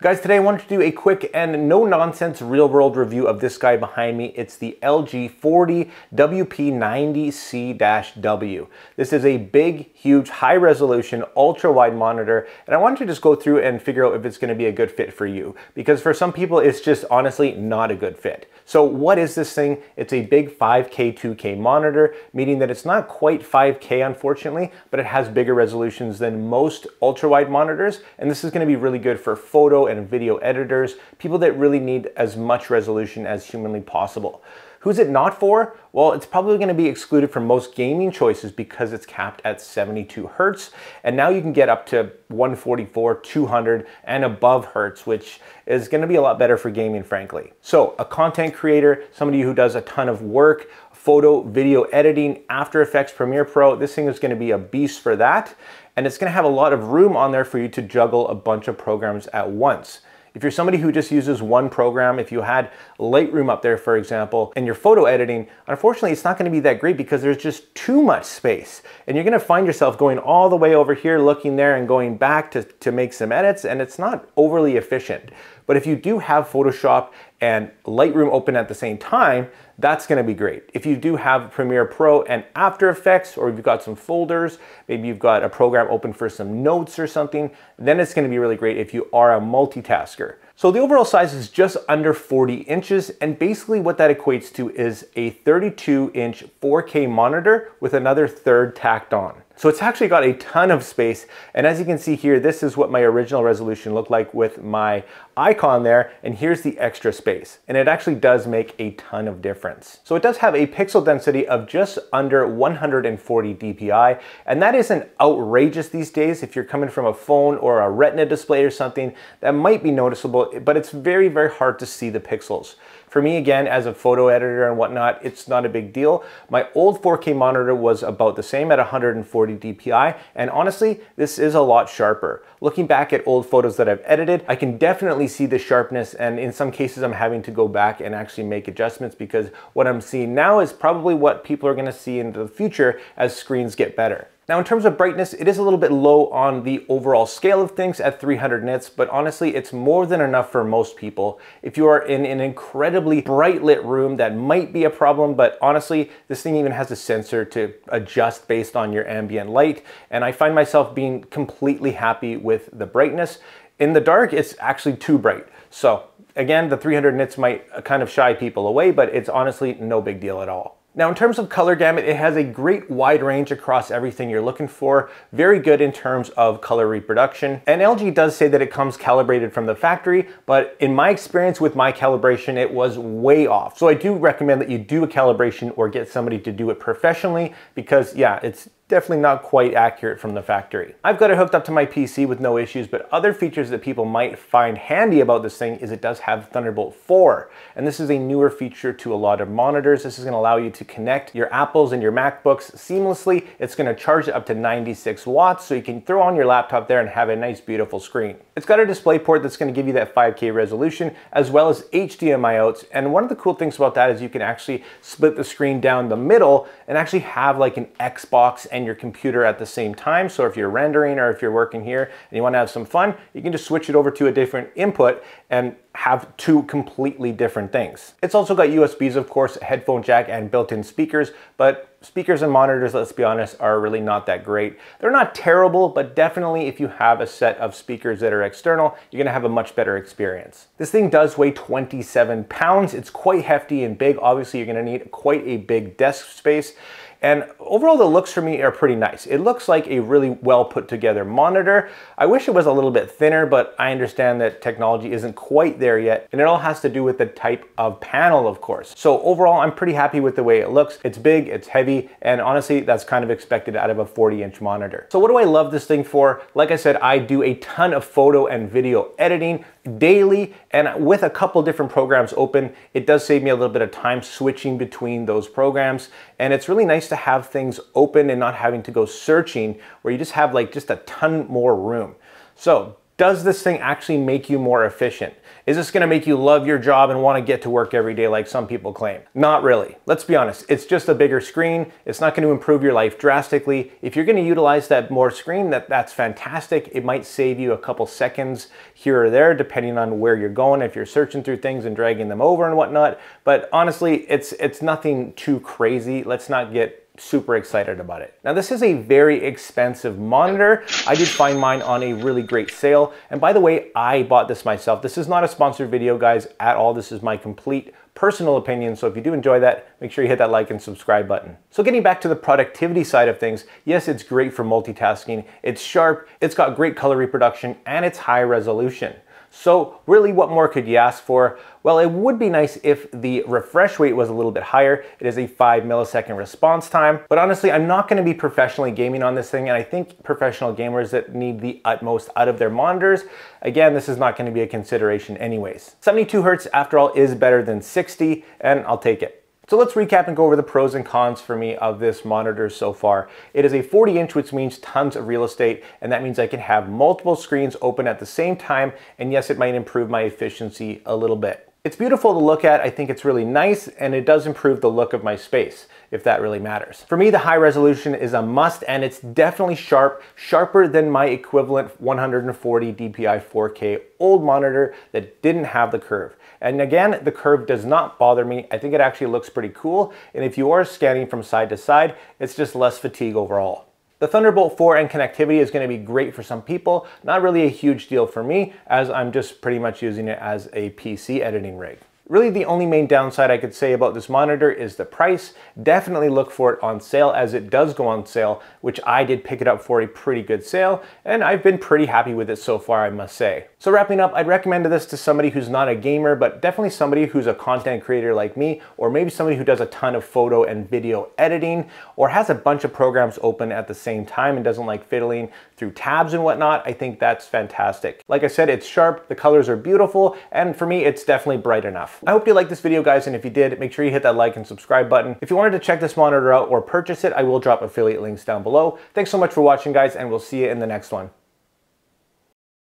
Guys, today I wanted to do a quick and no nonsense real world review of this guy behind me. It's the LG 40 WP95C-W. This is a big, huge, high resolution, ultra wide monitor. And I wanted to just go through and figure out if it's gonna be a good fit for you. Because for some people, it's just honestly not a good fit. So what is this thing? It's a big 5K 2K monitor, meaning that it's not quite 5K unfortunately, but it has bigger resolutions than most ultra wide monitors. And this is gonna be really good for photo and video editors, people that really need as much resolution as humanly possible. Who's it not for? Well, it's probably going to be excluded from most gaming choices because it's capped at 72 hertz. And now you can get up to 144, 200 and above hertz, which is going to be a lot better for gaming, frankly. So a content creator, somebody who does a ton of work, photo, video editing, After Effects, Premiere Pro, this thing is going to be a beast for that and it's gonna have a lot of room on there for you to juggle a bunch of programs at once. If you're somebody who just uses one program, if you had Lightroom up there, for example, and your photo editing, unfortunately, it's not gonna be that great because there's just too much space. And you're gonna find yourself going all the way over here, looking there and going back to, to make some edits, and it's not overly efficient. But if you do have Photoshop and Lightroom open at the same time, that's gonna be great. If you do have Premiere Pro and After Effects, or if you've got some folders, maybe you've got a program open for some notes or something, then it's gonna be really great if you are a multitasker. So the overall size is just under 40 inches, and basically what that equates to is a 32 inch 4K monitor with another third tacked on. So it's actually got a ton of space. And as you can see here, this is what my original resolution looked like with my icon there. And here's the extra space. And it actually does make a ton of difference. So it does have a pixel density of just under 140 DPI. And that isn't outrageous these days. If you're coming from a phone or a retina display or something, that might be noticeable, but it's very, very hard to see the pixels. For me, again, as a photo editor and whatnot, it's not a big deal. My old 4K monitor was about the same at 140 DPI, and honestly, this is a lot sharper. Looking back at old photos that I've edited, I can definitely see the sharpness, and in some cases, I'm having to go back and actually make adjustments because what I'm seeing now is probably what people are gonna see in the future as screens get better. Now in terms of brightness, it is a little bit low on the overall scale of things at 300 nits, but honestly, it's more than enough for most people. If you are in an incredibly bright lit room, that might be a problem, but honestly, this thing even has a sensor to adjust based on your ambient light, and I find myself being completely happy with the brightness. In the dark, it's actually too bright. So again, the 300 nits might uh, kind of shy people away, but it's honestly no big deal at all. Now in terms of color gamut, it has a great wide range across everything you're looking for. Very good in terms of color reproduction. And LG does say that it comes calibrated from the factory, but in my experience with my calibration, it was way off. So I do recommend that you do a calibration or get somebody to do it professionally because yeah, it's definitely not quite accurate from the factory. I've got it hooked up to my PC with no issues, but other features that people might find handy about this thing is it does have Thunderbolt 4. And this is a newer feature to a lot of monitors. This is gonna allow you to connect your Apples and your MacBooks seamlessly. It's gonna charge it up to 96 watts, so you can throw on your laptop there and have a nice, beautiful screen. It's got a display port that's gonna give you that 5K resolution, as well as HDMI outs. And one of the cool things about that is you can actually split the screen down the middle and actually have like an Xbox your computer at the same time. So if you're rendering or if you're working here and you want to have some fun, you can just switch it over to a different input and have two completely different things. It's also got USBs, of course, headphone jack and built-in speakers, but speakers and monitors, let's be honest, are really not that great. They're not terrible, but definitely if you have a set of speakers that are external, you're gonna have a much better experience. This thing does weigh 27 pounds. It's quite hefty and big. Obviously, you're gonna need quite a big desk space. And overall, the looks for me are pretty nice. It looks like a really well put together monitor. I wish it was a little bit thinner, but I understand that technology isn't quite there yet. And it all has to do with the type of panel, of course. So overall, I'm pretty happy with the way it looks. It's big, it's heavy, and honestly, that's kind of expected out of a 40 inch monitor. So what do I love this thing for? Like I said, I do a ton of photo and video editing daily and with a couple different programs open, it does save me a little bit of time switching between those programs. And it's really nice to have things open and not having to go searching where you just have like just a ton more room. So Does this thing actually make you more efficient? Is this gonna make you love your job and wanna get to work every day like some people claim? Not really. Let's be honest, it's just a bigger screen. It's not gonna improve your life drastically. If you're gonna utilize that more screen, that, that's fantastic. It might save you a couple seconds here or there, depending on where you're going, if you're searching through things and dragging them over and whatnot. But honestly, it's, it's nothing too crazy. Let's not get super excited about it. Now this is a very expensive monitor. I did find mine on a really great sale. And by the way, I bought this myself. This is not a sponsored video guys at all. This is my complete personal opinion. So if you do enjoy that, make sure you hit that like and subscribe button. So getting back to the productivity side of things, yes, it's great for multitasking. It's sharp, it's got great color reproduction, and it's high resolution. So really what more could you ask for? Well, it would be nice if the refresh rate was a little bit higher. It is a five millisecond response time, but honestly, I'm not gonna be professionally gaming on this thing, and I think professional gamers that need the utmost out of their monitors, again, this is not gonna be a consideration anyways. 72 Hertz, after all, is better than 60, and I'll take it. So let's recap and go over the pros and cons for me of this monitor so far. It is a 40 inch, which means tons of real estate, and that means I can have multiple screens open at the same time, and yes, it might improve my efficiency a little bit. It's beautiful to look at, I think it's really nice, and it does improve the look of my space, if that really matters. For me, the high resolution is a must, and it's definitely sharp, sharper than my equivalent 140 DPI 4K old monitor that didn't have the curve. And again, the curve does not bother me. I think it actually looks pretty cool, and if you are scanning from side to side, it's just less fatigue overall. The Thunderbolt 4 and connectivity is going to be great for some people, not really a huge deal for me as I'm just pretty much using it as a PC editing rig. Really the only main downside I could say about this monitor is the price. Definitely look for it on sale as it does go on sale, which I did pick it up for a pretty good sale, and I've been pretty happy with it so far, I must say. So wrapping up, I'd recommend this to somebody who's not a gamer, but definitely somebody who's a content creator like me, or maybe somebody who does a ton of photo and video editing, or has a bunch of programs open at the same time and doesn't like fiddling through tabs and whatnot. I think that's fantastic. Like I said, it's sharp, the colors are beautiful, and for me, it's definitely bright enough. I hope you liked this video, guys, and if you did, make sure you hit that like and subscribe button. If you wanted to check this monitor out or purchase it, I will drop affiliate links down below. Thanks so much for watching, guys, and we'll see you in the next one.